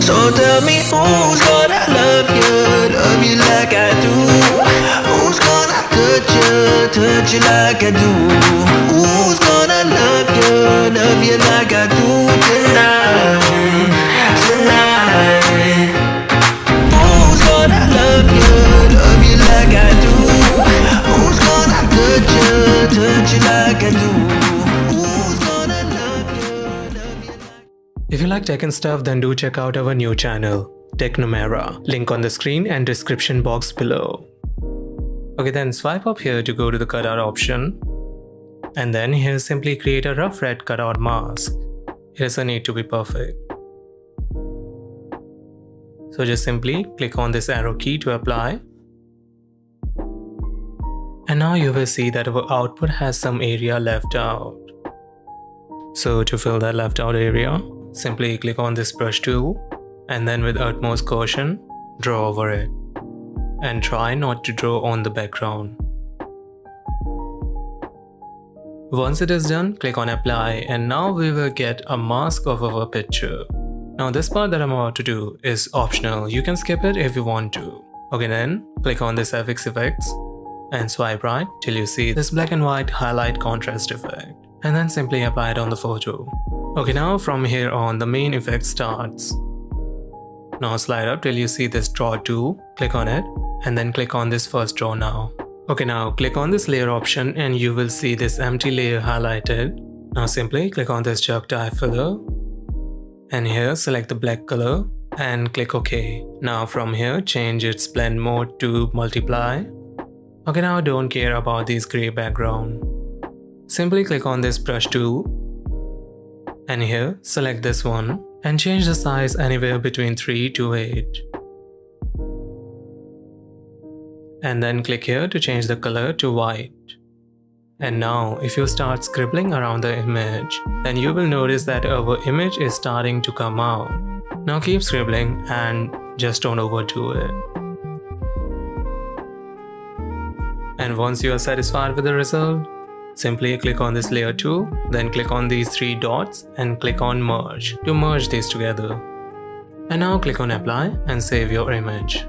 So tell me who's gonna love you, love you like I do. Who's gonna touch you, touch you like I do. Who's gonna love you, love you like I do. Tonight, tonight Who's gonna love you, love you like I do. Who's gonna touch you, touch you like I do. If you like tech and stuff, then do check out our new channel, Techno Mehra. Link on the screen and description box below. Okay, then swipe up here to go to the cutout option. And then here simply create a rough red cutout mask. It doesn't need to be perfect. So just simply click on this arrow key to apply. And now you will see that our output has some area left out. So to fill that left out area, simply click on this brush tool and then with utmost caution, draw over it. And try not to draw on the background. Once it is done, click on apply and now we will get a mask of our picture. Now this part that I'm about to do is optional, you can skip it if you want to. Okay then, click on this FX effects and swipe right till you see this black and white highlight contrast effect and then simply apply it on the photo. Okay now from here on the main effect starts. Now slide up till you see this draw tool, click on it and then click on this first draw now. Okay now click on this layer option and you will see this empty layer highlighted. Now simply click on this jerk dye filler and here select the black color and click OK. Now from here change its blend mode to multiply. Okay now don't care about this grey background. Simply click on this brush tool and here select this one and change the size anywhere between 3 to 8. And then click here to change the color to white. And now if you start scribbling around the image, then you will notice that our image is starting to come out. Now keep scribbling and just don't overdo it. And once you are satisfied with the result, simply click on this layer 2, then click on these three dots and click on merge to merge these together. And now click on apply and save your image.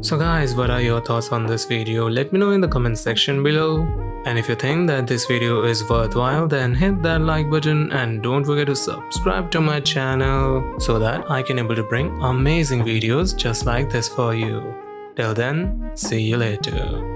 So guys, what are your thoughts on this video? Let me know in the comment section below. And if you think that this video is worthwhile, then hit that like button and don't forget to subscribe to my channel so that I can able to bring amazing videos just like this for you. Till then, see you later.